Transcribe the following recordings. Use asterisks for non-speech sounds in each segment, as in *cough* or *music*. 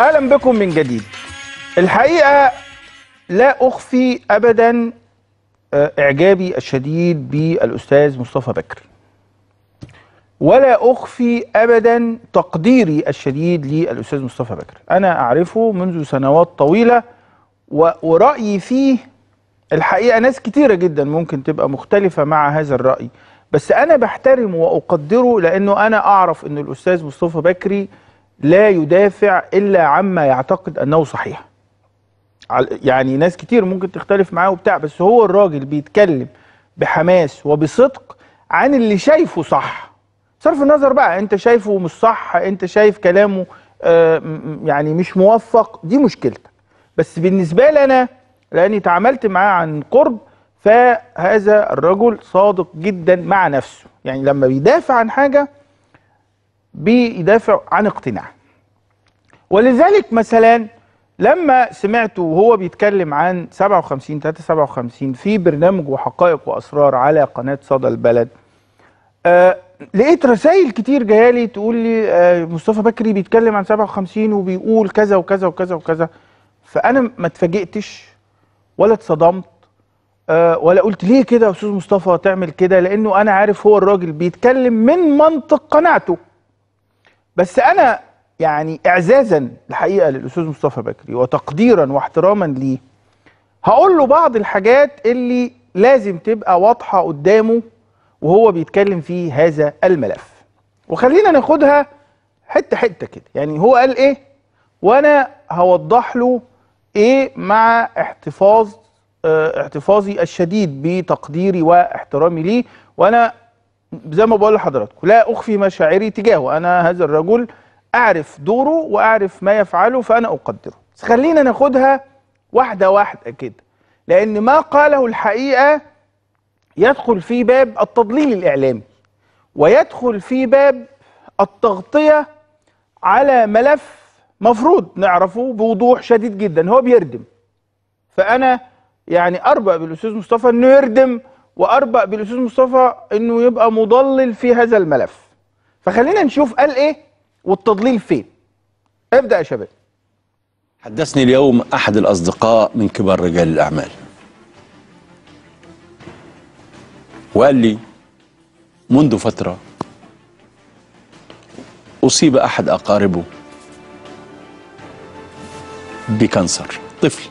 أهلا بكم من جديد. الحقيقة لا أخفي ابدا آه، إعجابي الشديد بالأستاذ مصطفى بكري ولا أخفي ابدا تقديري الشديد للأستاذ مصطفى بكري أنا أعرفه منذ سنوات طويلة ورأيي فيه الحقيقة ناس كتيرة جدا ممكن تبقى مختلفة مع هذا الرأي. بس أنا بحترمه وأقدره لأنه أنا أعرف ان الأستاذ مصطفى بكري لا يدافع إلا عما يعتقد أنه صحيح. يعني ناس كتير ممكن تختلف معاه وبتاع بس هو الراجل بيتكلم بحماس وبصدق عن اللي شايفه صح. صرف النظر بقى أنت شايفه مش صح أنت شايف كلامه آه، يعني مش موفق دي مشكلتك. بس بالنسبة لي أنا لأني تعاملت معاه عن قرب فهذا الرجل صادق جدا مع نفسه. يعني لما بيدافع عن حاجة بيدافع عن اقتناع ولذلك مثلا لما سمعته وهو بيتكلم عن 57 357 في برنامج وحقائق وأسرار على قناة صدى البلد آه لقيت رسائل كتير جاية لي تقول لي آه مصطفى بكري بيتكلم عن 57 وبيقول كذا وكذا وكذا وكذا. فأنا ما اتفاجئتش ولا اتصدمت آه ولا قلت ليه كده يا أستاذ مصطفى تعمل كده؟ لأنه أنا عارف هو الراجل بيتكلم من منطق قناعته. بس أنا يعني اعزازا الحقيقة للأستاذ مصطفى بكري وتقديرا واحتراما ليه. هقول له بعض الحاجات اللي لازم تبقى واضحة قدامه وهو بيتكلم في هذا الملف. وخلينا ناخدها حتة حتة كده. يعني هو قال إيه؟ وأنا هوضح له إيه مع احتفاظ آه احتفاظي الشديد بتقديري واحترامي ليه. وأنا زي ما بقول لحضراتكم لا أخفي مشاعري تجاهه. أنا هذا الرجل أعرف دوره وأعرف ما يفعله فأنا أقدره. خلينا ناخدها واحدة واحدة كده. لأن ما قاله الحقيقة يدخل في باب التضليل الإعلامي ويدخل في باب التغطية على ملف مفروض نعرفه بوضوح شديد جدا. هو بيردم. فأنا يعني أربأ بالأستاذ مصطفى إنه يردم وأربأ بالأستاذ مصطفى إنه يبقى مضلل في هذا الملف. فخلينا نشوف قال إيه؟ والتضليل فين؟ ابدأ يا شباب. حدثني اليوم أحد الأصدقاء من كبار رجال الأعمال. وقال لي منذ فترة أصيب أحد أقاربه بكانسر طفل.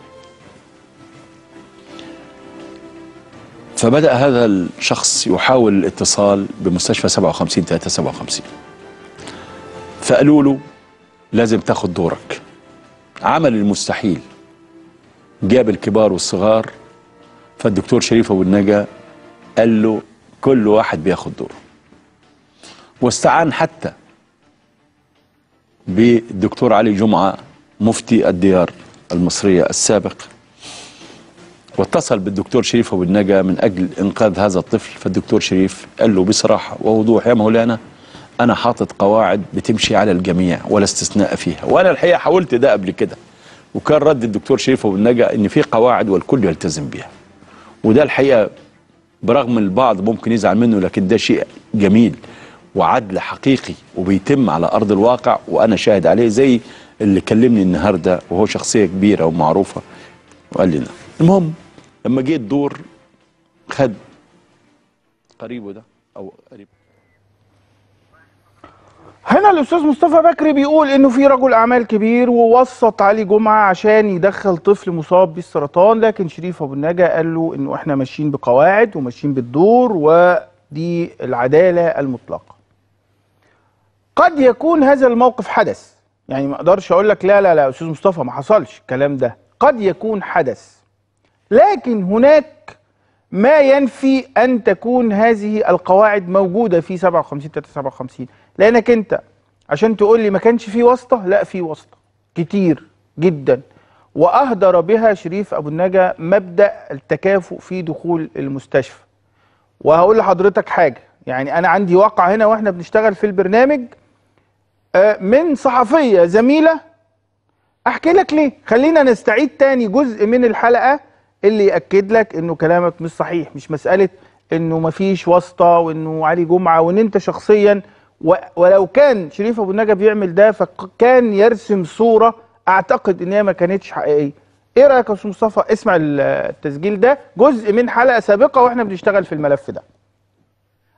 فبدأ هذا الشخص يحاول الاتصال بمستشفى 57 357 فقالوا له لازم تاخد دورك. عمل المستحيل. جاب الكبار والصغار فالدكتور شريف أبو النجا قال له كل واحد بياخد دوره. واستعان حتى بالدكتور علي جمعة مفتي الديار المصرية السابق. واتصل بالدكتور شريف أبو النجا من أجل إنقاذ هذا الطفل فالدكتور شريف قال له بصراحة ووضوح يا مولانا أنا حاطط قواعد بتمشي على الجميع ولا استثناء فيها. وأنا الحقيقة حاولت ده قبل كده. وكان رد الدكتور شريف ابو النجا إن في قواعد والكل يلتزم بيها. وده الحقيقة برغم البعض ممكن يزعل منه لكن ده شيء جميل وعدل حقيقي وبيتم على أرض الواقع وأنا شاهد عليه زي اللي كلمني النهارده وهو شخصية كبيرة ومعروفة وقال لنا المهم لما جه الدور خد قريبه ده أو قريب. هنا الأستاذ مصطفى بكري بيقول إنه في رجل أعمال كبير ووسط علي جمعة عشان يدخل طفل مصاب بالسرطان لكن شريف أبو النجا قال له إنه إحنا ماشيين بقواعد وماشيين بالدور ودي العدالة المطلقة. قد يكون هذا الموقف حدث. يعني ما أقدرش أقول لك لا لا لا أستاذ مصطفى ما حصلش الكلام ده. قد يكون حدث. لكن هناك ما ينفي أن تكون هذه القواعد موجودة في 57 357 لأنك أنت عشان تقول لي ما كانش في واسطة لا في واسطة. كتير جدا. وأهدر بها شريف أبو النجا مبدأ التكافؤ في دخول المستشفى. وهقول لحضرتك حاجة يعني أنا عندي واقع هنا وإحنا بنشتغل في البرنامج. آه، من صحفية زميلة أحكي لك ليه. خلينا نستعيد تاني جزء من الحلقة اللي يأكد لك إنه كلامك مش صحيح مش مسألة إنه مفيش واسطة وإنه علي جمعة وإن أنت شخصيا ولو كان شريف أبو النجا بيعمل ده فكان يرسم صورة أعتقد إن هي ما كانتش حقيقية. إيه رأيك يا أستاذ مصطفى؟ اسمع ال- التسجيل ده. جزء من حلقة سابقة وإحنا بنشتغل في الملف ده.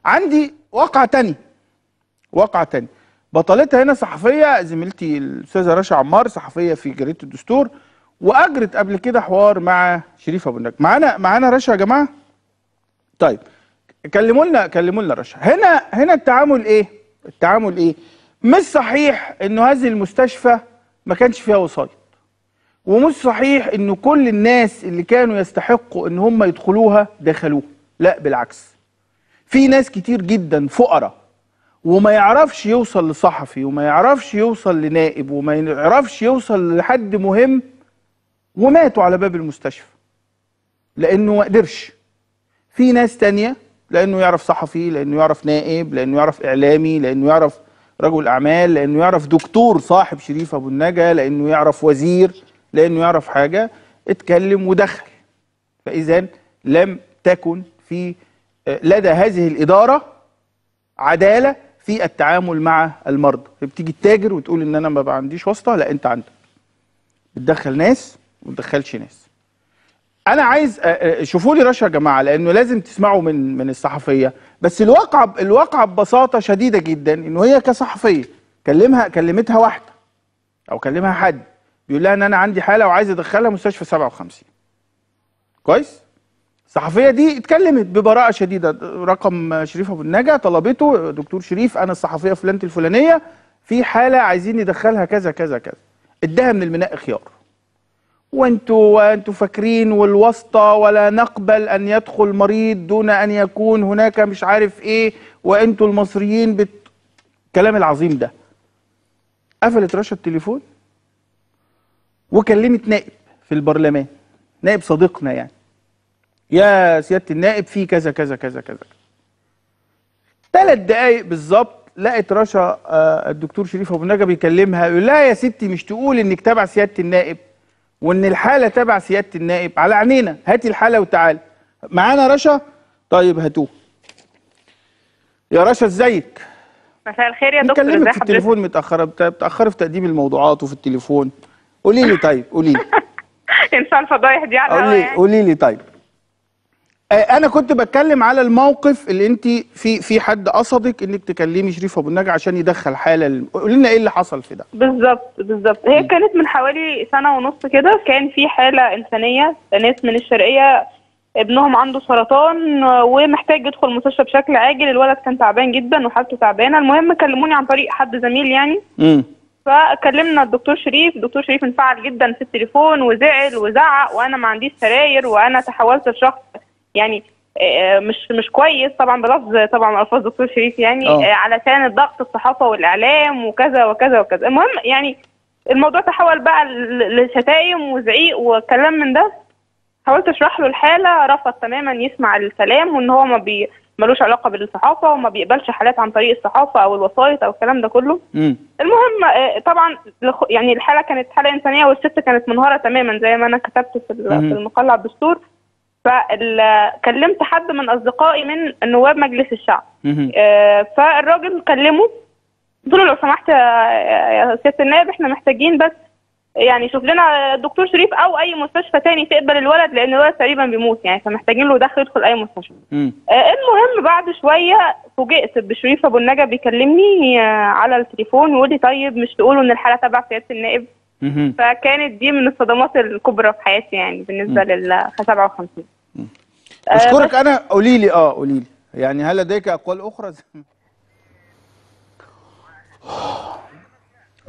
عندي واقعة تاني واقعة تاني بطلتها هنا صحفية زميلتي الأستاذة رشا عمار صحفية في جريدة الدستور وأجرت قبل كده حوار مع شريف أبو النجم معانا معانا رشا يا جماعة؟ طيب كلموا لنا كلموا لنا رشا. هنا هنا التعامل إيه؟ التعامل إيه؟ مش صحيح انه هذه المستشفى ما كانش فيها وسايط. ومش صحيح انه كل الناس اللي كانوا يستحقوا إن هم يدخلوها دخلوها. لا بالعكس. في ناس كتير جدا فقراء وما يعرفش يوصل لصحفي وما يعرفش يوصل لنائب وما يعرفش يوصل لحد مهم وماتوا على باب المستشفى. لأنه ما قدرش. في ناس تانية لأنه يعرف صحفي لأنه يعرف نائب لأنه يعرف إعلامي لأنه يعرف رجل أعمال لأنه يعرف دكتور صاحب شريف أبو النجا لأنه يعرف وزير لأنه يعرف حاجة اتكلم ودخل. فاذا لم تكن في لدى هذه الإدارة عدالة في التعامل مع المرضى. بتيجي التاجر وتقول إن أنا ما عنديش واسطة لا أنت عندك. بتدخل ناس وما ناس. أنا عايز شوفوا لي رشا يا جماعة لأنه لازم تسمعوا من من الصحفية. بس الواقع الواقع ببساطة شديدة جدا انه هي كصحفية كلمها كلمتها واحدة أو كلمها حد بيقول لها إن أنا عندي حالة وعايز أدخلها مستشفى 57 كويس؟ الصحفية دي اتكلمت ببراءة شديدة. رقم شريف أبو النجا طلبته دكتور شريف أنا الصحفية فلانه الفلانية في حالة عايزين ندخلها كذا كذا كذا. اداها من الميناء خيار. وانتوا وانتوا فاكرين والواسطة ولا نقبل أن يدخل مريض دون أن يكون هناك مش عارف إيه وانتوا المصريين بت... الكلام العظيم ده. قفلت رشا التليفون؟ وكلمت نائب في البرلمان. نائب صديقنا يعني. يا سيادة النائب في كذا كذا كذا كذا. ثلاث دقايق بالظبط لقت رشا آه، الدكتور شريف أبو النجا بيكلمها يقول لها يا ستي مش تقول إنك تبع سيادة النائب؟ وإن الحالة تبع سيادة النائب على عينينا. هاتي الحالة وتعالي معانا رشا؟ طيب هاتوه. يا رشا إزيك؟ مساء الخير يا دكتور. ازي بكلمك في حضرتك؟ التليفون متاخره بت- بتأخري في تقديم الموضوعات وفي التليفون. قولي لي طيب قولي لي. *laughs* إنسان فضايح دي على قولي يعني. قولي لي طيب. آه، أنا كنت بتكلم على الموقف اللي أنت في في حد قصدك إنك تكلمي شريف أبو النجا عشان يدخل حالة ال- قولي لنا إيه اللي حصل في ده. بالظبط بالظبط. هي كانت من حوالي سنة ونص كده كان في حالة إنسانية ناس من الشرقية ابنهم عنده سرطان ومحتاج يدخل المستشفى بشكل عاجل الولد كان تعبان جدا وحالته تعبانة. المهم كلموني عن طريق حد زميل يعني. امم فكلمنا الدكتور شريف الدكتور شريف انفعل جدا في التليفون وزعل وزعق وأنا ما عنديش سراير وأنا تحولت لشخص يعني آه، مش مش كويس طبعا بلفظ طبعا ألفاظ دكتور شريف يعني آه. آه، علشان الضغط الصحافة والإعلام وكذا وكذا وكذا. المهم يعني الموضوع تحول بقى لشتايم وزعيق وكلام من ده. حاولت أشرح له الحالة رفض تماما يسمع الكلام وإن هو ما بي ملوش علاقة بالصحافة وما بيقبلش حالات عن طريق الصحافة أو الوسائط أو الكلام ده كله. امم المهم آه، طبعا يعني الحالة كانت حالة إنسانية والست كانت منهارة تماما زي ما أنا كتبت. في المقال على الدستور فكلمت حد من أصدقائي من نواب مجلس الشعب. آه، فالراجل كلمه قلت له لو سمحت يا يا سيادة النائب إحنا محتاجين بس يعني شوف لنا دكتور شريف أو أي مستشفى تاني تقبل الولد لأن الولد تقريبا بيموت يعني فمحتاجين له دخل يدخل أي مستشفى. آه، المهم بعد شوية فوجئت بشريف ابو النجا بيكلمني آه، على التليفون ويقول لي طيب مش تقولوا إن الحالة تبع سيادة النائب. فكانت دي من الصدمات الكبرى في حياتي يعني بالنسبة لل 57 آه، أشكرك. أنا قولي لي آه قولي لي. يعني هل لديك أقوال أخرى؟ *sighs*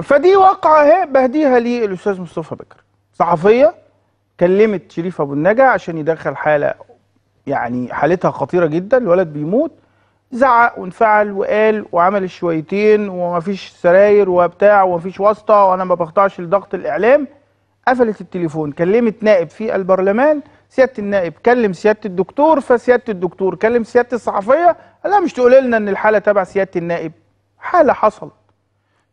فدي واقعة أهي. بهديها للاستاذ مصطفى بكر. صحفية كلمت شريف أبو النجا عشان يدخل حالة يعني حالتها خطيرة جدا الولد بيموت. زعق وانفعل وقال وعمل الشويتين ومفيش سراير وبتاع ومفيش واسطة وأنا ما بخضعش لضغط الإعلام قفلت التليفون كلمت نائب في البرلمان سيادة النائب كلم سيادة الدكتور فسيادة الدكتور كلم سيادة الصحفية قال مش تقول لنا إن الحالة تبع سيادة النائب. حالة حصلت.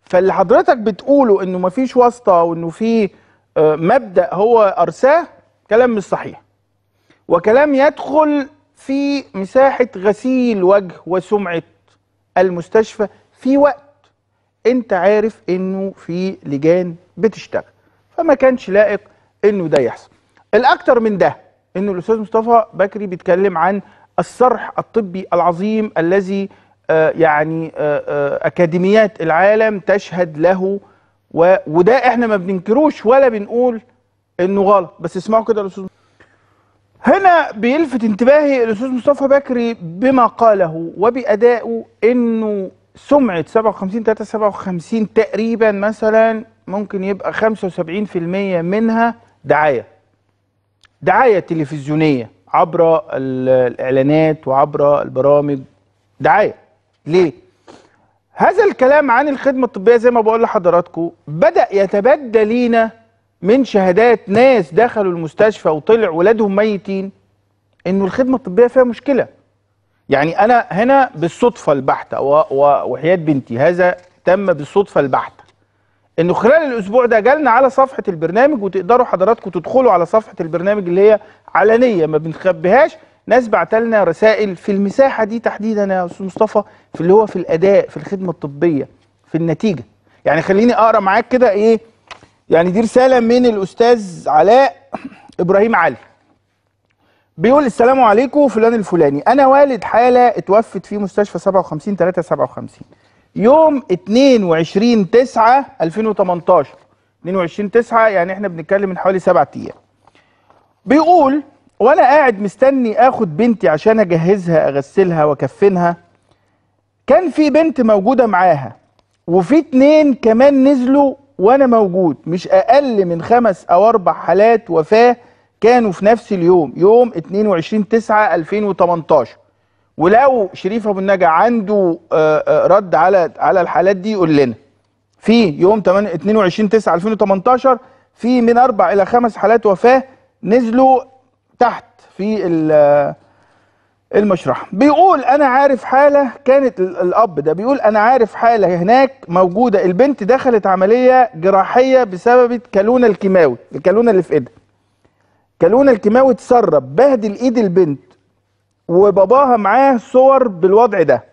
فاللي حضرتك بتقوله إنه مفيش واسطة وإنه في آه، مبدأ هو أرساه كلام مش صحيح. وكلام يدخل في مساحة غسيل وجه وسمعة المستشفى في وقت انت عارف انه في لجان بتشتغل فما كانش لائق انه ده يحصل. الأكتر من ده إنه الأستاذ مصطفى بكري بيتكلم عن الصرح الطبي العظيم الذي آه، يعني آه، آه، أكاديميات العالم تشهد له وده إحنا ما بننكروش ولا بنقول إنه غلط. بس اسمعوا كده الاستاذ هنا بيلفت انتباهي الأستاذ مصطفى بكري بما قاله وبادائه إنه سمعه 57 357 تقريبا مثلا ممكن يبقى 75% منها دعاية. دعاية تلفزيونية عبر ال- الإعلانات وعبر البرامج. دعاية. ليه؟ هذا الكلام عن الخدمة الطبية زي ما بقول لحضراتكم بدأ يتبدى لينا من شهادات ناس دخلوا المستشفى وطلع ولادهم ميتين إنه الخدمة الطبية فيها مشكلة. يعني أنا هنا بالصدفة البحتة وحياة بنتي هذا تم بالصدفة البحتة. إنه خلال الأسبوع ده جالنا على صفحة البرنامج وتقدروا حضراتكم تدخلوا على صفحة البرنامج اللي هي علنية ما بنخبيهاش. ناس بعتلنا رسائل في المساحة دي تحديدا يا أستاذ مصطفى في اللي هو في الأداء في الخدمة الطبية في النتيجة. يعني خليني أقرأ معاك كده إيه يعني دي رسالة من الأستاذ علاء إبراهيم علي. بيقول السلام عليكم فلان الفلاني. أنا والد حالة اتوفت في مستشفى 57 357 يوم 22 9 2018 22 9 يعني إحنا بنتكلم من حوالي سبعة أيام. بيقول وأنا قاعد مستني آخد بنتي عشان أجهزها أغسلها وأكفنها. كان في بنت موجودة معاها وفي اتنين كمان نزلوا وأنا موجود مش أقل من خمس أو أربع حالات وفاة كانوا في نفس اليوم يوم 22 9 2018 ولو شريف أبو النجا عنده آه، آه، رد على على الحالات دي يقول لنا في يوم 8 22 9 2018 في من أربع إلى خمس حالات وفاة نزلوا تحت في ال- المشرحة. بيقول أنا عارف حالة كانت ال- الأب ده بيقول أنا عارف حالة هناك موجودة. البنت دخلت عملية جراحية بسبب الكالونة الكيماوي الكالونة اللي في إيدها. كالونة الكيماوي اتسرب بهدل إيد البنت وباباها معاه صور بالوضع ده.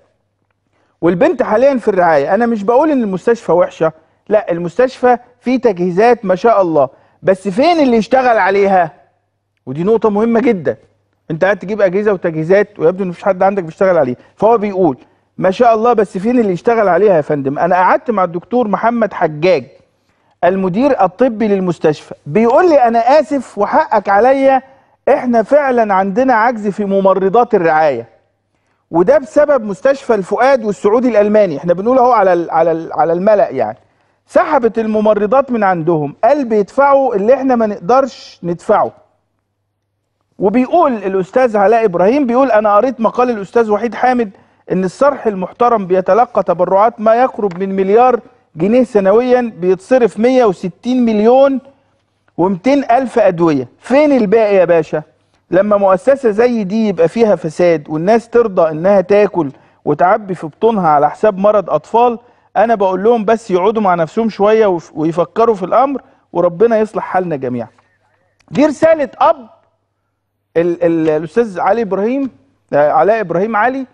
والبنت حاليا في الرعاية. أنا مش بقول إن المستشفى وحشة لا المستشفى فيه تجهيزات ما شاء الله. بس فين اللي يشتغل عليها؟ ودي نقطة مهمة جدا. انت قاعد تجيب اجهزة وتجهيزات ويبدو ان مفيش حد عندك بيشتغل عليه. فهو بيقول ما شاء الله بس فين اللي يشتغل عليها يا فندم. أنا قعدت مع الدكتور محمد حجاج المدير الطبي للمستشفى بيقول لي أنا آسف وحقك عليا إحنا فعلا عندنا عجز في ممرضات الرعاية. وده بسبب مستشفى الفؤاد والسعودي الألماني. إحنا بنقول أهو على ال على ال على الملأ يعني. سحبت الممرضات من عندهم. قال بيدفعوا اللي إحنا ما نقدرش ندفعه. وبيقول الأستاذ علاء إبراهيم بيقول أنا قريت مقال الأستاذ وحيد حامد إن الصرح المحترم بيتلقى تبرعات ما يقرب من مليار جنيه سنويا بيتصرف 160 مليون و200 ألف أدوية. فين الباقي يا باشا؟ لما مؤسسة زي دي يبقى فيها فساد والناس ترضى إنها تاكل وتعبي في بطونها على حساب مرض أطفال أنا بقول لهم بس يقعدوا مع نفسهم شوية ويف- ويفكروا في الأمر وربنا يصلح حالنا جميعا. دي رسالة أب ال ال الأستاذ علي إبراهيم آه، علاء إبراهيم علي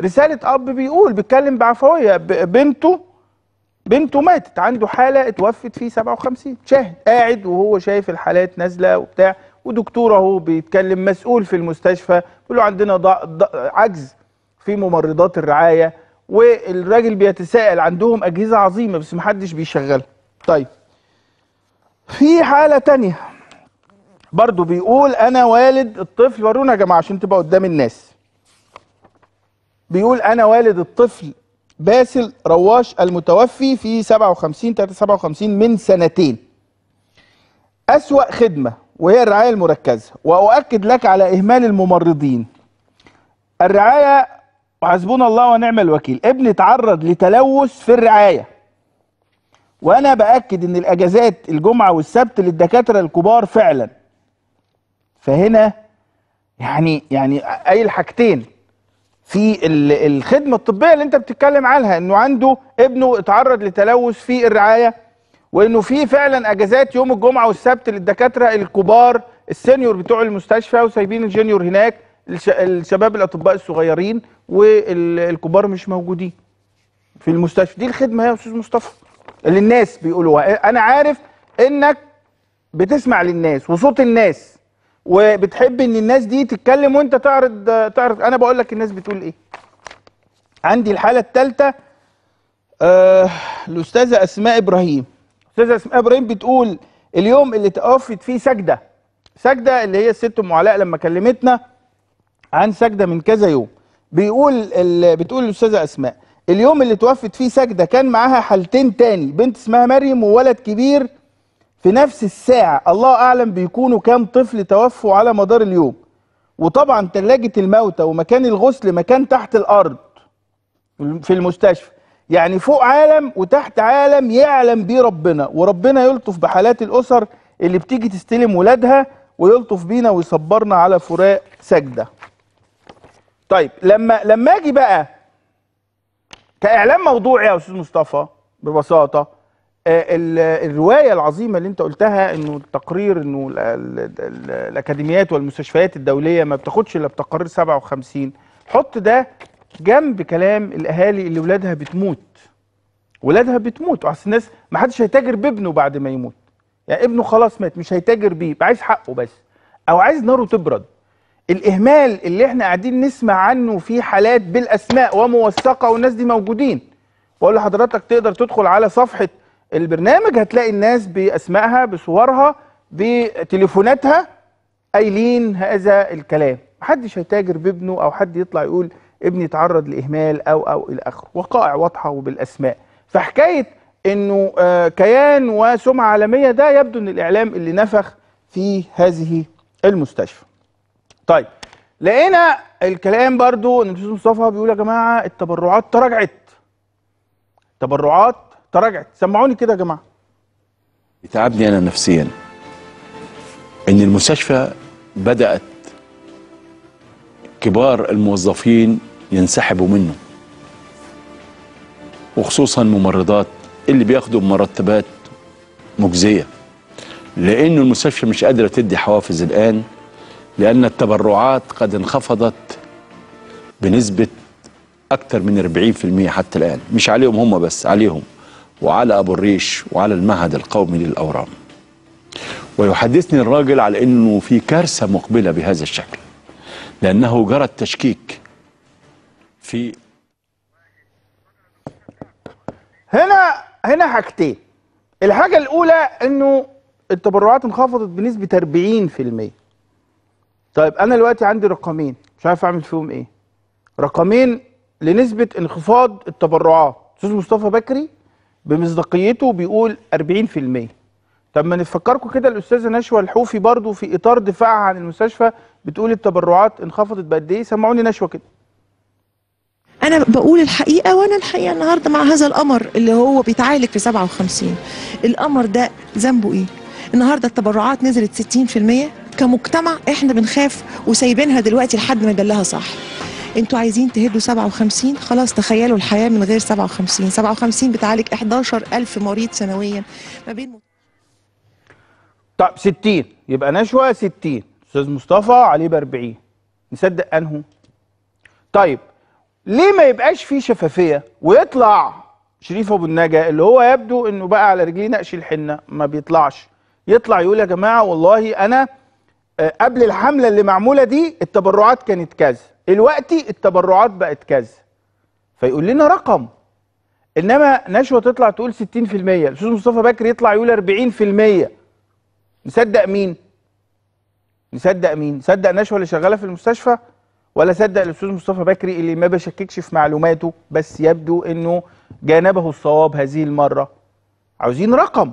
رسالة أب بيقول بيتكلم بعفوية بنته بنته ماتت عنده حالة اتوفت في 57 شاهد قاعد وهو شايف الحالات نازلة وبتاع ودكتور أهو بيتكلم مسؤول في المستشفى بيقول له عندنا ضع ضع عجز في ممرضات الرعاية والراجل بيتساءل عندهم أجهزة عظيمة بس محدش بيشغلها. طيب في حالة تانية. برضو بيقول أنا والد الطفل ورونا يا جماعة عشان تبقى قدام الناس. بيقول أنا والد الطفل باسل رواش المتوفي في 57 57 من سنتين. أسوأ خدمة وهي الرعاية المركزة. وأؤكد لك على إهمال الممرضين. الرعاية وحسبنا الله ونعم الوكيل ابني تعرض لتلوث في الرعاية. وأنا بأكد إن الأجازات الجمعة والسبت للدكاترة الكبار فعلا. فهنا يعني يعني أي الحاجتين في ال- الخدمة الطبية اللي أنت بتتكلم عنها إنه عنده ابنه اتعرض لتلوث في الرعاية وإنه في فعلا أجازات يوم الجمعة والسبت للدكاترة الكبار السينيور بتوع المستشفى وسايبين الجونيور هناك الش- الشباب الأطباء الصغيرين والكبار مش موجودين في المستشفى. دي الخدمة يا أستاذ مصطفى اللي الناس بيقولوها. أنا عارف إنك بتسمع للناس وصوت الناس. وبتحب إن الناس دي تتكلم وأنت تعرض تعرض. أنا بقول لك الناس بتقول إيه. عندي الحالة الثالثه آه الأستاذة أسماء إبراهيم. الاستاذه أسماء إبراهيم بتقول اليوم اللي توفت فيه سجدة. سجدة اللي هي الست أم علاء لما كلمتنا عن سجدة من كذا يوم. بيقول بتقول الأستاذة أسماء اليوم اللي توفت فيه سجدة كان معاها حالتين تاني. بنت اسمها مريم وولد كبير في نفس الساعة الله أعلم بيكونوا كام طفل توفوا على مدار اليوم. وطبعا ثلاجه الموتى ومكان الغسل مكان تحت الأرض في المستشفى. يعني فوق عالم وتحت عالم يعلم بيه ربنا. وربنا يلطف بحالات الأسر اللي بتيجي تستلم ولادها ويلطف بينا ويصبرنا على فراق سجدة. طيب لما لما أجي بقى كإعلام موضوعي يا أستاذ مصطفى ببساطة الرواية العظيمة اللي انت قلتها انه التقرير انه ال- ال- ال- الأكاديميات والمستشفيات الدولية ما بتاخدش إلا بتقارير 57 حط ده جنب كلام الأهالي اللي ولادها بتموت. ولادها بتموت. أصل الناس ما حدش هيتاجر بابنه بعد ما يموت. يعني ابنه خلاص مات مش هيتاجر بيه عايز حقه بس. أو عايز ناره تبرد. الإهمال اللي إحنا قاعدين نسمع عنه في حالات بالأسماء وموثقة والناس دي موجودين. بقول لحضرتك تقدر تدخل على صفحة البرنامج هتلاقي الناس بأسمائها بصورها بتليفوناتها قايلين هذا الكلام. محدش هيتاجر بابنه أو حد يطلع يقول ابني اتعرض لإهمال أو أو إلى آخره. وقائع واضحة وبالأسماء. فحكاية إنه آه، كيان وسمعة عالمية ده يبدو إن الإعلام اللي نفخ في هذه المستشفى. طيب لقينا الكلام برضو إن الاستاذ مصطفى بيقول يا جماعة التبرعات تراجعت. تبرعات تراجعت. سمعوني كده يا جماعة. يتعبني أنا نفسيا إن المستشفى بدأت كبار الموظفين ينسحبوا منه وخصوصا ممرضات اللي بياخدوا مرتبات مجزية لأنه المستشفى مش قادرة تدي حوافز الآن لأن التبرعات قد انخفضت بنسبة أكثر من 40% حتى الآن. مش عليهم هم بس عليهم. وعلى أبو الريش وعلى المعهد القومي للأورام. ويحدثني الراجل على إنه في كارثة مقبلة بهذا الشكل لأنه جرى التشكيك في هنا هنا حاجتين. الحاجة الأولى إنه التبرعات انخفضت بنسبة 40% طيب أنا دلوقتي عندي رقمين مش عارف أعمل فيهم إيه. رقمين لنسبة انخفاض التبرعات. أستاذ مصطفى بكري؟ بمصداقيته بيقول 40% طب ما نفكركم كده الأستاذة نشوى الحوفي برضو في إطار دفاعها عن المستشفى بتقول التبرعات انخفضت بقد إيه؟ سمعوني نشوى كده. أنا بقول الحقيقة وأنا الحقيقة النهارده مع هذا القمر اللي هو بيتعالج في 57 القمر ده ذنبه إيه؟ النهارده التبرعات نزلت 60% كمجتمع إحنا بنخاف وسايبينها دلوقتي لحد ما يبان لها صح. أنتوا عايزين تهدوا 57 خلاص تخيلوا الحياة من غير 57 57 بتعالج 11000 مريض سنويا. ما بين طب 60 يبقى نشوى 60 أستاذ مصطفى عليه ب 40 نصدق انه طيب ليه ما يبقاش في شفافية؟ ويطلع شريف أبو النجا اللي هو يبدو إنه بقى على رجليه نقش الحنة. ما بيطلعش. يطلع يقول يا جماعة والله أنا آه، قبل الحملة اللي معمولة دي التبرعات كانت كذا. دلوقتي التبرعات بقت كذا فيقول لنا رقم إنما نشوى تطلع تقول 60% الأستاذ مصطفى بكري يطلع يقول 40% نصدق مين؟ نصدق مين؟ نصدق نشوى اللي شغالة في المستشفى ولا صدق الأستاذ مصطفى بكري اللي ما بشككش في معلوماته بس يبدو إنه جانبه الصواب هذه المرة. عاوزين رقم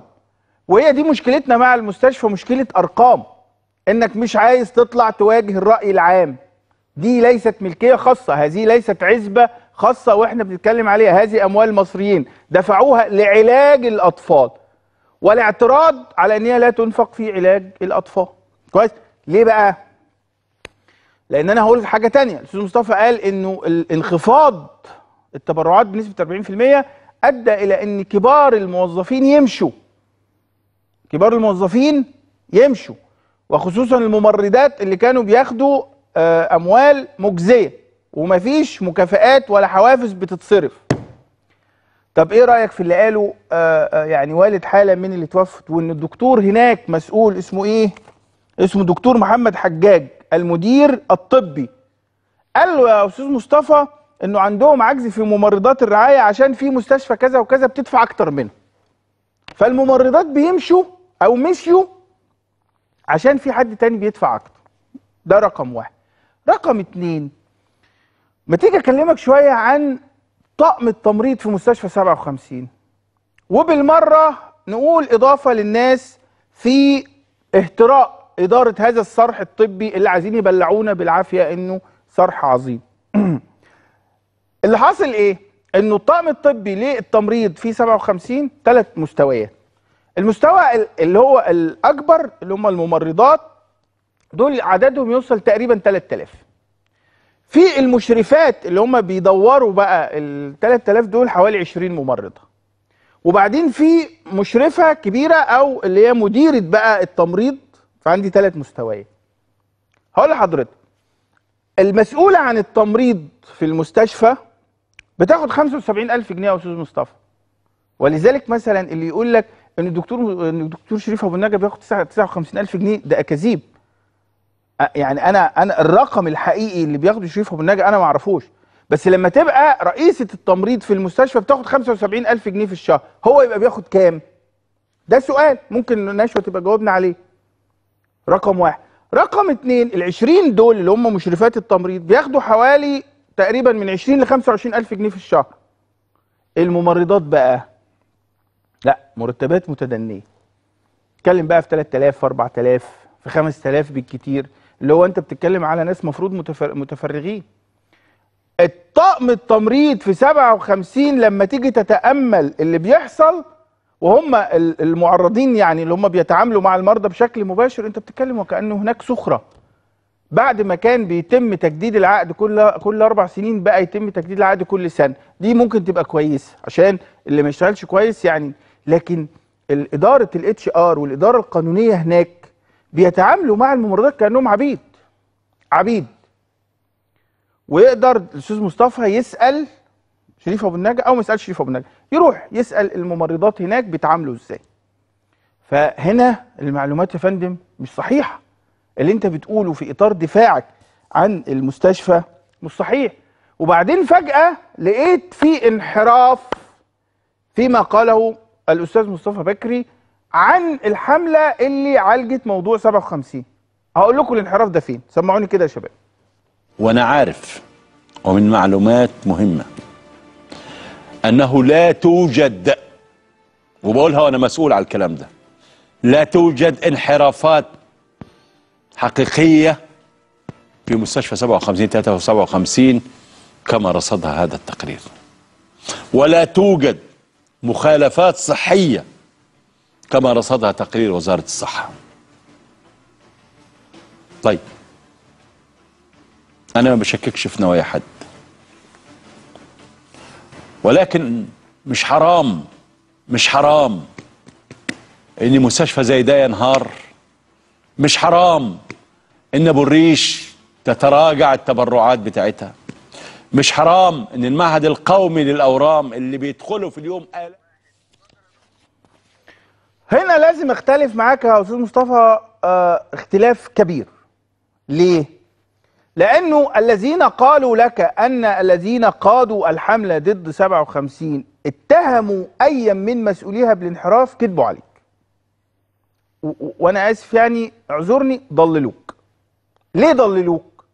وهي دي مشكلتنا مع المستشفى مشكلة أرقام إنك مش عايز تطلع تواجه الرأي العام. دي ليست ملكية خاصة، هذه ليست عزبة خاصة وإحنا بنتكلم عليها، هذه أموال مصريين دفعوها لعلاج الأطفال. والاعتراض على إن هي لا تنفق في علاج الأطفال. كويس؟ ليه بقى؟ لأن أنا هقول حاجة تانية. الأستاذ مصطفى قال إنه الانخفاض التبرعات بنسبة 40% أدى إلى إن كبار الموظفين يمشوا. كبار الموظفين يمشوا وخصوصا الممرضات اللي كانوا بياخدوا أموال مجزية. ومفيش مكافآت ولا حوافز بتتصرف. طب إيه رأيك في اللي قاله آه آه يعني والد حالة من اللي توفت وإن الدكتور هناك مسؤول اسمه إيه؟ اسمه دكتور محمد حجاج المدير الطبي. قال له يا أستاذ مصطفى إنه عندهم عجز في ممرضات الرعاية عشان في مستشفى كذا وكذا بتدفع أكتر منها فالممرضات بيمشوا أو مشيوا عشان في حد تاني بيدفع أكتر. ده رقم واحد. رقم اتنين. ما تيجي أكلمك شوية عن طقم التمريض في مستشفى 57 وبالمرة نقول إضافة للناس في اهتراء إدارة هذا الصرح الطبي اللي عايزين يبلعونا بالعافية إنه صرح عظيم. *clears throat* اللي حاصل إيه؟ إنه الطقم الطبي للتمريض في 57 ثلاث مستويات. المستوى ال- اللي هو الأكبر اللي هم الممرضات دول عددهم يوصل تقريبا 3000 في المشرفات اللي هم بيدوروا بقى ال 3000 دول حوالي 20 ممرضة. وبعدين في مشرفة كبيرة أو اللي هي مديرة بقى التمريض فعندي ثلاث مستويات. هقول لحضرتك المسؤولة عن التمريض في المستشفى بتاخد 75000 جنيه يا أستاذ مصطفى. ولذلك مثلا اللي يقول لك إن الدكتور إن الدكتور شريف أبو النجا بياخد 59000 جنيه ده أكاذيب. يعني أنا أنا الرقم الحقيقي اللي بياخده شريف ابو النجا أنا ما اعرفوش بس لما تبقى رئيسة التمريض في المستشفى بتاخد 75000 جنيه في الشهر هو يبقى بياخد كام؟ ده سؤال ممكن نشوى تبقى جاوبنا عليه. رقم واحد. رقم اتنين ال 20 دول اللي هم مشرفات التمريض بياخدوا حوالي تقريبا من 20 ل 25 ألف جنيه في الشهر. الممرضات بقى؟ لا مرتبات متدنية. اتكلم بقى في 3000 في 4000 في 5000 بالكتير. اللي هو انت بتتكلم على ناس مفروض متفر... متفرغين. الطقم التمريض في 57 لما تيجي تتأمل اللي بيحصل وهم ال- الممرضين يعني اللي هم بيتعاملوا مع المرضى بشكل مباشر انت بتتكلم وكأنه هناك سخرة. بعد ما كان بيتم تجديد العقد كل كل أربع سنين بقى يتم تجديد العقد كل سنة. دي ممكن تبقى كويسه عشان اللي ما يشتغلش كويس يعني لكن إدارة ال HR والإدارة القانونية هناك بيتعاملوا مع الممرضات كأنهم عبيد. عبيد. ويقدر الأستاذ مصطفى يسأل شريف أبو النجا أو ما يسألش شريف أبو النجا يروح يسأل الممرضات هناك بيتعاملوا إزاي. فهنا المعلومات يا فندم مش صحيحة. اللي أنت بتقوله في إطار دفاعك عن المستشفى مش صحيح. وبعدين فجأة لقيت في انحراف فيما قاله الأستاذ مصطفى بكري عن الحملة اللي عالجت موضوع 57 هقول لكم الانحراف ده فين. سمعوني كده يا شباب. وأنا عارف ومن معلومات مهمة أنه لا توجد وبقولها وأنا مسؤول على الكلام ده لا توجد انحرافات حقيقية في مستشفى 57 53 كما رصدها هذا التقرير. ولا توجد مخالفات صحية كما رصدها تقرير وزارة الصحة. طيب. أنا ما بشككش في نوايا حد. ولكن مش حرام مش حرام إن مستشفى زي ده ينهار. مش حرام إن أبو الريش تتراجع التبرعات بتاعتها. مش حرام إن المعهد القومي للأورام اللي بيدخلوا في اليوم آلاف هنا لازم اختلف معاك يا أستاذ مصطفى آه اختلاف كبير. ليه؟ لأنه الذين قالوا لك أن الذين قادوا الحملة ضد 57 اتهموا ايا من مسؤوليها بالانحراف كذبوا عليك. وأنا آسف يعني اعذرني ضللوك. ليه ضللوك؟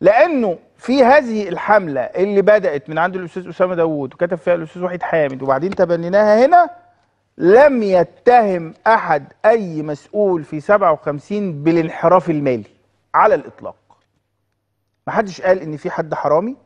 لأنه في هذه الحملة اللي بدأت من عند الأستاذ أسامة داوود وكتب فيها الأستاذ وحيد حامد وبعدين تبنيناها هنا لم يتهم أحد أي مسؤول في 57 بالانحراف المالي على الإطلاق. ما حدش قال إن في حد حرامي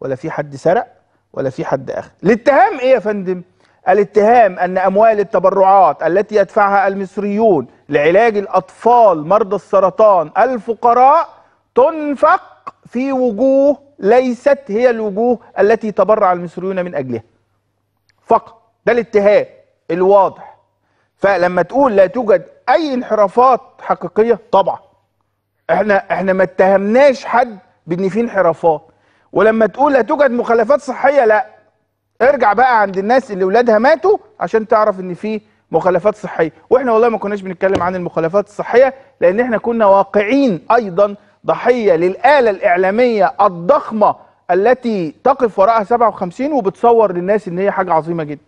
ولا في حد سرق ولا في حد أخذ. الاتهام إيه يا فندم؟ الاتهام أن أموال التبرعات التي يدفعها المصريون لعلاج الأطفال مرضى السرطان الفقراء تنفق في وجوه ليست هي الوجوه التي تبرع المصريون من أجلها. فقط. ده الاتهام. الواضح. فلما تقول لا توجد أي انحرافات حقيقية طبعا. إحنا إحنا ما اتهمناش حد بإن في انحرافات. ولما تقول لا توجد مخالفات صحية لا. ارجع بقى عند الناس اللي ولادها ماتوا عشان تعرف إن في مخالفات صحية. وإحنا والله ما كناش بنتكلم عن المخالفات الصحية لأن إحنا كنا واقعين أيضا ضحية للآلة الإعلامية الضخمة التي تقف وراءها 57 وبتصور للناس إن هي حاجة عظيمة جدا.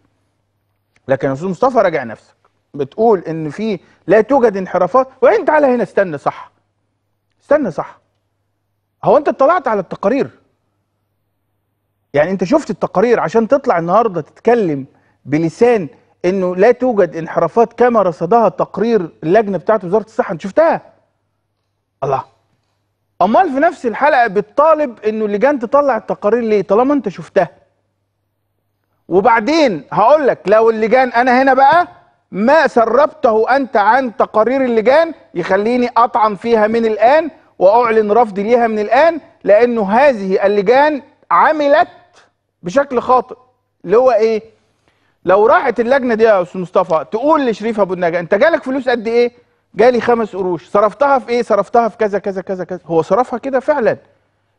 لكن يا أستاذ مصطفى راجع نفسك. بتقول إن في لا توجد انحرافات وإنت تعالى هنا استنى صح. استنى صح. هو أنت اطلعت على التقارير. يعني أنت شفت التقارير عشان تطلع النهارده تتكلم بلسان إنه لا توجد انحرافات كما رصدها تقرير اللجنة بتاعت وزارة الصحة. أنت شفتها؟ الله. أمال في نفس الحلقة بتطالب إنه اللجان تطلع التقارير ليه؟ طالما أنت شفتها. وبعدين هقول لك لو اللجان أنا هنا بقى ما سربته أنت عن تقارير اللجان يخليني أطعن فيها من الآن وأعلن رفضي ليها من الآن لأنه هذه اللجان عملت بشكل خاطئ. اللي هو إيه؟ لو راحت اللجنة دي يا أستاذ مصطفى تقول لشريف أبو النجا أنت جالك فلوس قد إيه؟ جالي خمس قروش. صرفتها في إيه؟ صرفتها في كذا كذا كذا كذا. هو صرفها كده فعلا.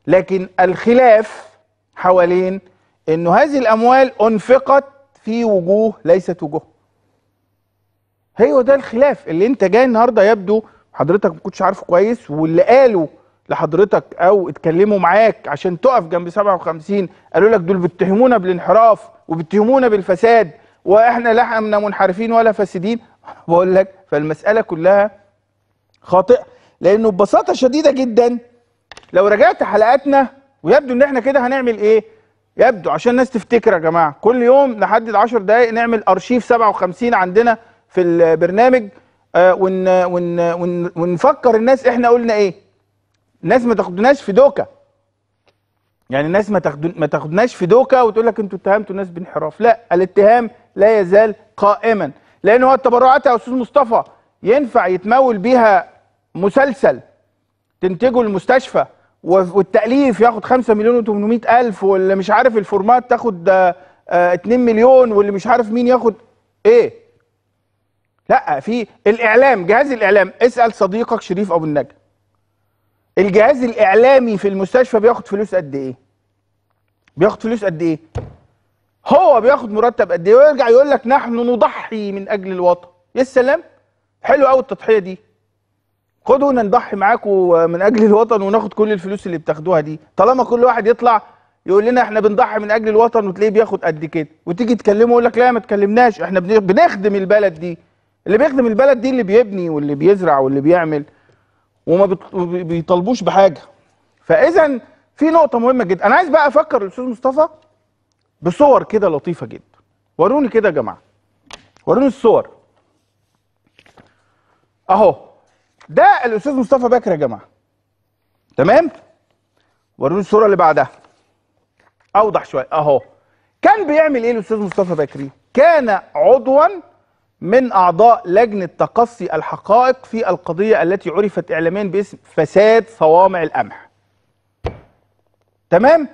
لكن الخلاف حوالين إنه هذه الأموال أنفقت في وجوه ليست وجوه. هو ده الخلاف. اللي أنت جاي النهارده يبدو حضرتك ما كنتش عارفه كويس واللي قالوا لحضرتك أو اتكلموا معاك عشان تقف جنب 57 قالوا لك دول بيتهمونا بالانحراف وبيتهمونا بالفساد وإحنا لا إحنا منحرفين ولا فاسدين. *laughs* بقول لك فالمسألة كلها خاطئة. لأنه ببساطة شديدة جدا لو رجعت حلقاتنا ويبدو إن إحنا كده هنعمل إيه؟ يبدو عشان الناس تفتكر يا جماعة. كل يوم نحدد 10 دقائق نعمل أرشيف 57 عندنا في البرنامج. آه ون ون ون ونفكر الناس إحنا قلنا إيه؟ الناس ما تاخدناش في دوكا يعني الناس ما ما تاخدناش في دوكا وتقول لك أنتوا اتهمتوا الناس بانحراف. لا الاتهام لا يزال قائما. لأن هو التبرعات يا أستاذ مصطفى ينفع يتمول بيها مسلسل تنتجه المستشفى والتأليف ياخد 5 مليون و800 ألف واللي مش عارف الفورمات تاخد آه، آه، 2 مليون واللي مش عارف مين ياخد إيه. لا في الإعلام جهاز الإعلام. اسأل صديقك شريف أبو النجا الجهاز الإعلامي في المستشفى بياخد فلوس قد إيه؟ بياخد فلوس قد إيه؟ هو بياخد مرتب قد إيه؟ ويرجع يقول لك نحن نضحي من أجل الوطن. يا سلام. حلو قوي التضحية دي. خدوا نضحي معاكم من أجل الوطن وناخد كل الفلوس اللي بتاخدوها دي. طالما كل واحد يطلع يقول لنا إحنا بنضحي من أجل الوطن وتلاقيه بياخد قد كده. وتيجي تكلمه يقول لك لا ما تكلمناش. إحنا بن- بنخدم البلد دي. اللي بيخدم البلد دي اللي بيبني واللي بيزرع واللي بيعمل وما بيطالبوش بحاجة. فاذا في نقطة مهمة جدا. أنا عايز بقى أفكر الأستاذ مصطفى بصور كده لطيفة جدا. وروني كده يا جماعة. وروني الصور. أهو. ده الأستاذ مصطفى بكر يا جماعة. تمام؟ وروني الصورة اللي بعدها. أوضح شوية. أهو. كان بيعمل إيه الأستاذ مصطفى بكري؟ كان عضوا من أعضاء لجنة تقصي الحقائق في القضية التي عرفت اعلاميا باسم فساد صوامع القمح. تمام؟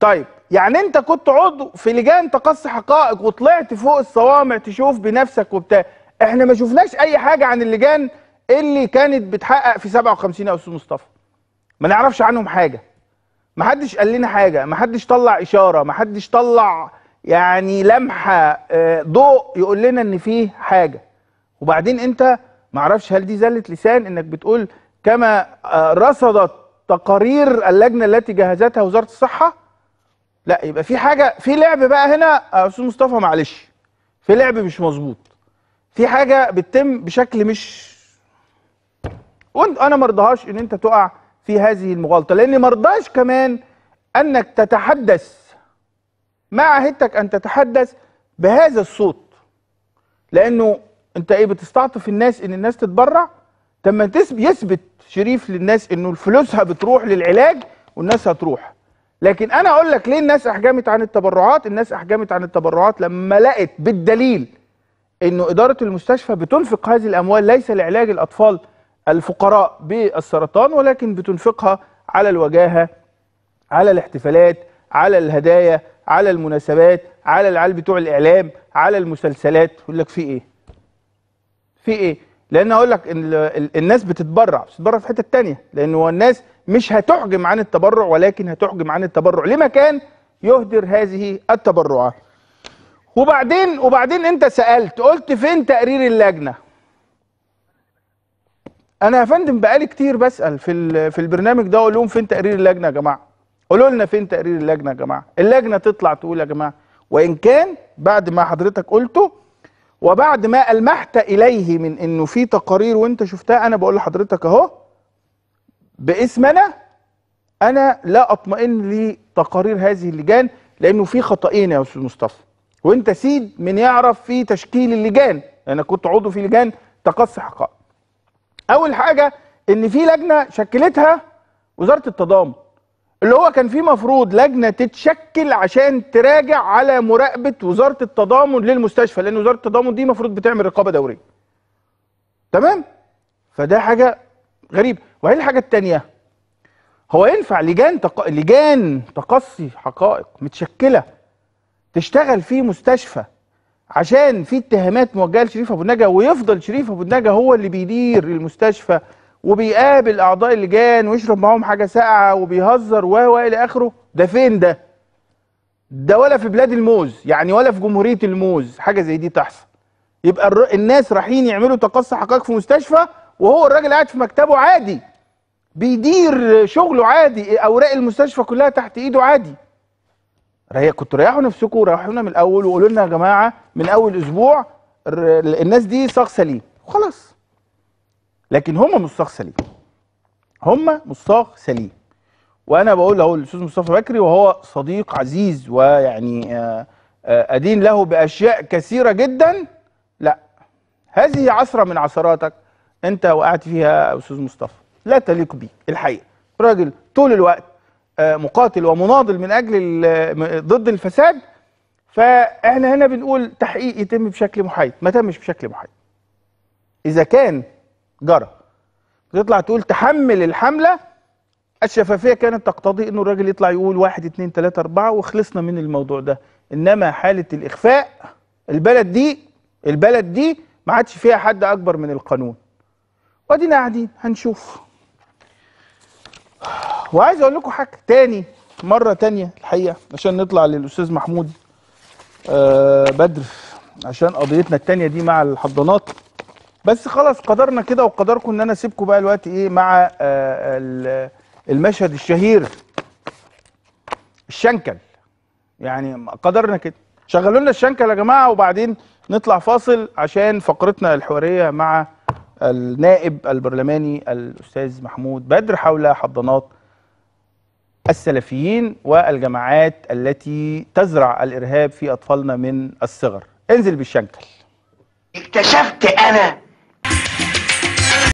طيب يعني أنت كنت عضو في لجان تقصي حقائق وطلعت فوق الصوامع تشوف بنفسك وبتاع. إحنا ما شفناش أي حاجة عن اللجان اللي كانت بتحقق في 57 يا أستاذ مصطفى. ما نعرفش عنهم حاجة. ما حدش قال لنا حاجة. ما حدش طلع إشارة. ما حدش طلع يعني لمحة آه، ضوء يقول لنا إن فيه حاجة. وبعدين أنت ما أعرفش هل دي زله لسان إنك بتقول كما آه، رصدت تقارير اللجنة التي جهزتها وزارة الصحة؟ لا يبقى في حاجة في لعب بقى هنا يا أستاذ مصطفى معلش. في لعب مش مظبوط. في حاجة بتتم بشكل مش وانت أنا مرضهاش إن أنت تقع في هذه المغالطة لاني مرضاش كمان أنك تتحدث ما عهدتك أن تتحدث بهذا الصوت. لأنه أنت إيه بتستعطف الناس إن الناس تتبرع؟ ما تثب- يثبت شريف للناس إنه فلوسها بتروح للعلاج والناس هتروح. لكن أنا أقول لك ليه الناس أحجمت عن التبرعات؟ الناس أحجمت عن التبرعات لما لقت بالدليل إنه إدارة المستشفى بتنفق هذه الأموال ليس لعلاج الأطفال الفقراء بالسرطان ولكن بتنفقها على الوجاهة على الاحتفالات على الهدايا على المناسبات على العيال بتوع الإعلام على المسلسلات. يقول لك في إيه؟ في إيه؟ لأن أقول لك ال- الناس بتتبرع بتتبرع في حتة تانية لأن هو الناس مش هتحجم عن التبرع ولكن هتحجم عن التبرع. لمكان يهدر هذه التبرعات؟ وبعدين وبعدين أنت سألت قلت فين تقرير اللجنة؟ أنا يا فندم بقالي كتير بسأل في في البرنامج ده أقول لهم فين تقرير اللجنة يا جماعة؟ قولوا لنا فين تقرير اللجنة يا جماعة؟ اللجنة تطلع تقول يا جماعة وإن كان بعد ما حضرتك قلته وبعد ما ألمحت إليه من إنه في تقارير وأنت شفتها أنا بقول لحضرتك أهو باسم أنا أنا لا أطمئن لتقارير هذه اللجان لأنه في خطأين يا أستاذ مصطفى. وأنت سيد من يعرف في تشكيل اللجان أنا كنت عضو في لجان تقصي حقائق. أول حاجة إن في لجنة شكلتها وزارة التضامن اللي هو كان في مفروض لجنة تتشكل عشان تراجع على مراقبة وزارة التضامن للمستشفى لأن وزارة التضامن دي مفروض بتعمل رقابة دورية. تمام؟ فده حاجة غريبة. وهي الحاجة الثانية هو ينفع لجان تق... لجان تقصي حقائق متشكلة تشتغل في مستشفى عشان في اتهامات موجهة لشريف أبو النجا ويفضل شريف أبو النجا هو اللي بيدير المستشفى وبيقابل أعضاء اللجان ويشرب معاهم حاجة ساقعة وبيهزر و و إلى آخره. ده فين ده؟ ده ولا في بلاد الموز يعني ولا في جمهورية الموز حاجة زي دي تحصل. يبقى الر... الناس رايحين يعملوا تقصي حقائق في مستشفى وهو الراجل قاعد في مكتبه عادي بيدير شغله عادي أوراق المستشفى كلها تحت إيده عادي. ريح كنتوا ريحوا نفسكم وريحونا من الأول وقولوا لنا يا جماعة من أول أسبوع الناس دي صاغ سليم خلاص. لكن هم مش صاغ سليم هم صاغ سليم وأنا بقول أهو الاستاذ مصطفى بكري وهو صديق عزيز ويعني آه، آه، أدين له بأشياء كثيرة جدا. لا. هذه عثره من عثراتك أنت وقعت فيها يا أستاذ مصطفى. لا تليق بيك الحقيقة. راجل طول الوقت مقاتل ومناضل من أجل ضد الفساد فإحنا هنا بنقول تحقيق يتم بشكل محايد ما تمش بشكل محايد. إذا كان جرى تطلع تقول تحمل الحملة الشفافية كانت تقتضي إنه الراجل يطلع يقول واحد اتنين تلاتة أربعة وخلصنا من الموضوع ده. إنما حالة الإخفاء البلد دي البلد دي ما عادش فيها حد أكبر من القانون. وأدينا قاعدين هنشوف. وعايز أقول لكم حاجة تاني مرة تانية الحقيقة عشان نطلع للأستاذ محمود آه بدر عشان قضيتنا التانية دي مع الحضانات. بس خلاص قدرنا كده وقدركم إن أنا أسيبكم بقى الوقت إيه مع آه ال- المشهد الشهير الشنكل. يعني قدرنا كده. شغلوا لنا الشنكل يا جماعة وبعدين نطلع فاصل عشان فقرتنا الحوارية مع النائب البرلماني الأستاذ محمود بدر حول حضانات السلفيين والجماعات التي تزرع الإرهاب في أطفالنا من الصغر. انزل بالشنكل. اكتشفت أنا